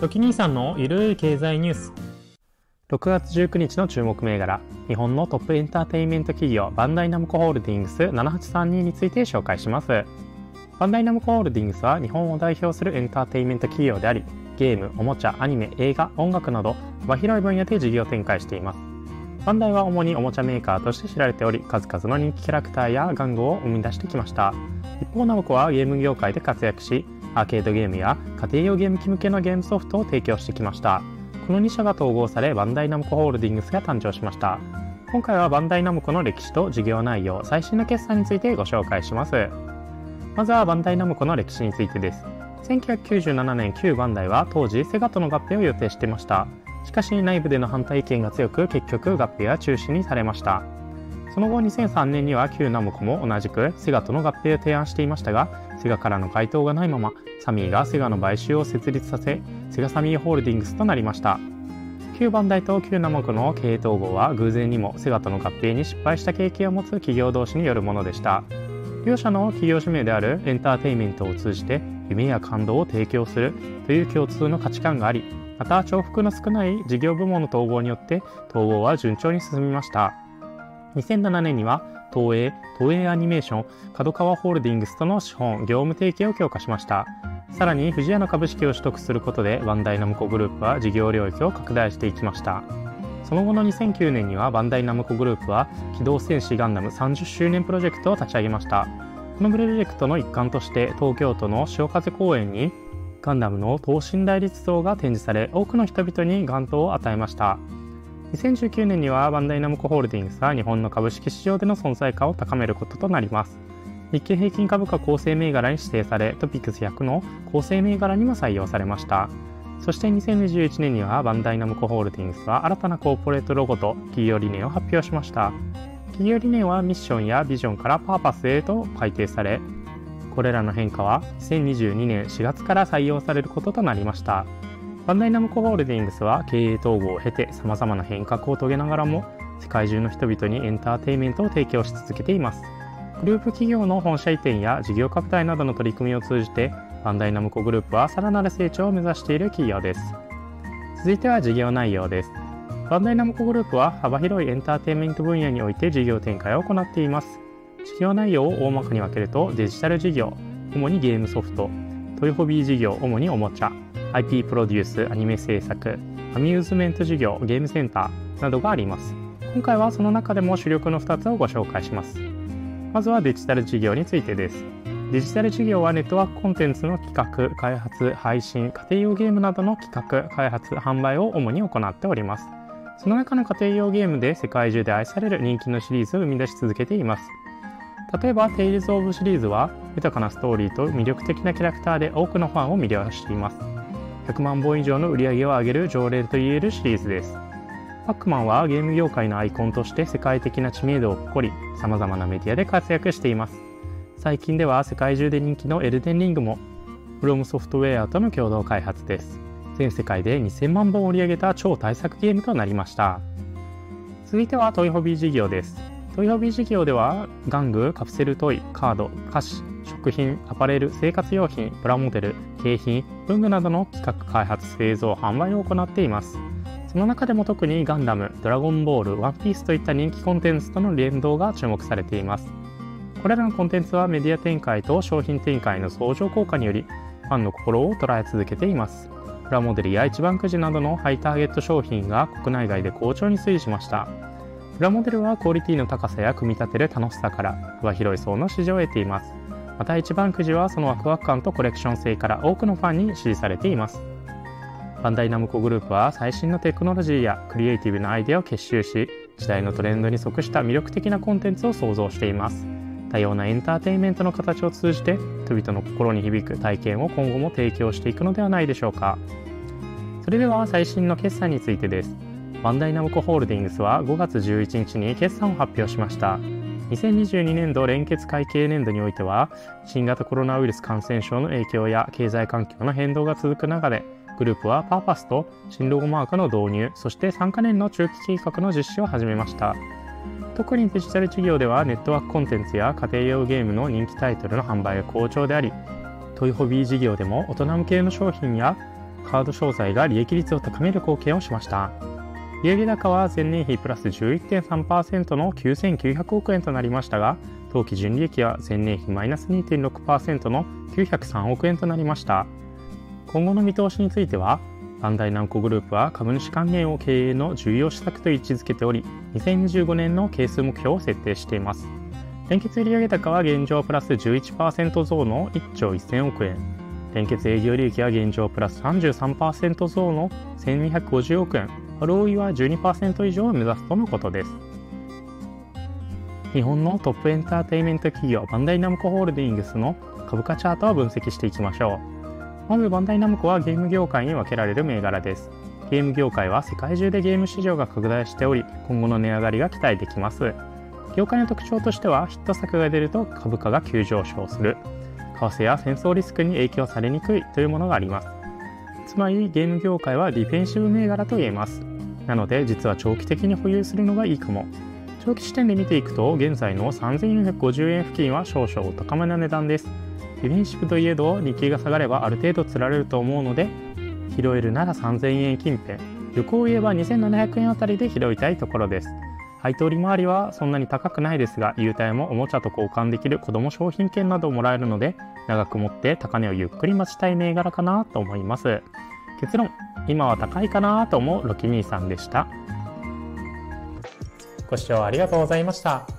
時兄さんのゆるい経済ニュース。6月19日の注目銘柄。日本のトップエンターテインメント企業バンダイナムコホールディングス7832について紹介します。バンダイナムコホールディングスは日本を代表するエンターテインメント企業でありゲーム、おもちゃ、アニメ、映画、音楽など幅広い分野で事業展開しています。バンダイは主におもちゃメーカーとして知られており数々の人気キャラクターや玩具を生み出してきました。一方ナムコはゲーム業界で活躍しアーケードゲームや家庭用ゲーム機向けのゲームソフトを提供してきました。この2社が統合されバンダイナムコホールディングスが誕生しました。今回はバンダイナムコの歴史と事業内容最新の決算についてご紹介します。まずはバンダイナムコの歴史についてです。1997年旧バンダイは当時セガとの合併を予定していました。しかし内部での反対意見が強く結局合併は中止にされました。その後2003年には旧ナムコも同じくセガとの合併を提案していましたがセガからの回答がないままサミーがセガの買収を設立させセガサミーホールディングスとなりました。旧バンダイと旧ナムコの経営統合は偶然にもセガとの合併に失敗した経験を持つ企業同士によるものでした。両者の企業使命であるエンターテインメントを通じて夢や感動を提供するという共通の価値観がありまた重複の少ない事業部門の統合によって統合は順調に進みました。2007年には東映、東映アニメーション、角川ホールディングスとの資本、業務提携を強化しました。さらに、富士屋の株式を取得することで、バンダイナムコグループは事業領域を拡大していきました。その後の2009年には、バンダイナムコグループは、機動戦士ガンダム30周年プロジェクトを立ち上げました。このプロジェクトの一環として、東京都の潮風公園に、ガンダムの等身大立像が展示され、多くの人々に眼頭を与えました。2019年にはバンダイナムコホールディングスは日本の株式市場での存在感を高めることとなります。日経平均株価構成銘柄に指定され、トピックス100の構成銘柄にも採用されました。そして2021年にはバンダイナムコホールディングスは新たなコーポレートロゴと企業理念を発表しました。企業理念はミッションやビジョンからパーパスへと改定され、これらの変化は2022年4月から採用されることとなりました。バンダイナムコホールディングスは経営統合を経て様々な変革を遂げながらも世界中の人々にエンターテインメントを提供し続けています。グループ企業の本社移転や事業拡大などの取り組みを通じてバンダイナムコグループはさらなる成長を目指している企業です。続いては事業内容です。バンダイナムコグループは幅広いエンターテインメント分野において事業展開を行っています。事業内容を大まかに分けるとデジタル事業、主にゲームソフト、トイホビー事業、主におもちゃ、IP プロデュース、アニメ制作、アミューズメント事業、ゲームセンターなどがあります。今回はその中でも主力の2つをご紹介します。まずはデジタル事業についてです。デジタル事業はネットワークコンテンツの企画、開発、配信、家庭用ゲームなどの企画、開発、販売を主に行っております。その中の家庭用ゲームで世界中で愛される人気のシリーズを生み出し続けています。例えば、テイルズ・オブシリーズは豊かなストーリーと魅力的なキャラクターで多くのファンを魅了しています。100万本以上の売り上げを上げる常連といえるシリーズです。パックマンはゲーム業界のアイコンとして世界的な知名度を誇り、様々なメディアで活躍しています。最近では世界中で人気のエルデンリングも、フロムソフトウェアとの共同開発です。全世界で2000万本を売り上げた超大作ゲームとなりました。続いてはトイホビー事業です。トイホビー事業では、玩具、カプセルトイ、カード、菓子、食品、アパレル、生活用品、プラモデル、景品、文具などの企画開発、製造、販売を行っています。その中でも特にガンダム、ドラゴンボール、ワンピースといった人気コンテンツとの連動が注目されています。これらのコンテンツはメディア展開と商品展開の相乗効果により、ファンの心を捉え続けています。プラモデルや一番くじなどのハイターゲット商品が国内外で好調に推移しました。プラモデルはクオリティの高さや組み立てる楽しさから幅広い層の支持を得ています。また一番くじはそのワクワク感とコレクション性から多くのファンに支持されています。バンダイナムコグループは最新のテクノロジーやクリエイティブなアイデアを結集し、時代のトレンドに即した魅力的なコンテンツを創造しています。多様なエンターテインメントの形を通じて人々の心に響く体験を今後も提供していくのではないでしょうか。それでは最新の決算についてです。バンダイナムコホールディングスは5月11日に決算を発表しました。2022年度連結会計年度においては、新型コロナウイルス感染症の影響や経済環境の変動が続く中で、グループはパーパスと新ロゴマークの導入、そして3カ年の中期計画の実施を始めました。特にデジタル企業ではネットワークコンテンツや家庭用ゲームの人気タイトルの販売が好調であり、トイホビー事業でも大人向けの商品やカード商材が利益率を高める貢献をしました。売上高は前年比プラス11.3%の9900億円となりましたが、当期純利益は前年比マイナス2.6%の903億円となりました。今後の見通しについては、バンダイナムコグループは株主還元を経営の重要施策と位置づけており、2025年の係数目標を設定しています。連結売上高は現状プラス11%増の1兆1000億円。連結営業利益は現状プラス33%増の1250億円。ROE は12%以上を目指すとのことです。日本のトップエンターテインメント企業バンダイナムコホールディングスの株価チャートを分析していきましょう。まずバンダイナムコはゲーム業界に分けられる銘柄です。ゲーム業界は世界中でゲーム市場が拡大しており、今後の値上がりが期待できます。業界の特徴としては、ヒット作が出ると株価が急上昇する。為替や戦争リスクに影響されにくいというものがあります。つまりゲーム業界はディフェンシブ銘柄と言えます。なので実は長期的に保有するのがいいかも。長期視点で見ていくと現在の3450円付近は少々お高めな値段です。ディフェンシブといえど日経が下がればある程度釣られると思うので拾えるなら3000円近辺旅行を言えば2700円あたりで拾いたいところです配当利回りはそんなに高くないですが優待もおもちゃと交換できる子供商品券などをもらえるので長く持って高値をゆっくり待ちたい銘柄かなと思います。結論今は高いかなと思うロキ兄さんでした。ご視聴ありがとうございました。